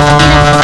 Bye.